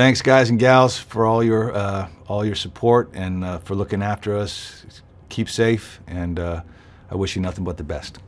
Thanks, guys and gals, for all your uh, all your support and uh, for looking after us. Keep safe, and uh, I wish you nothing but the best.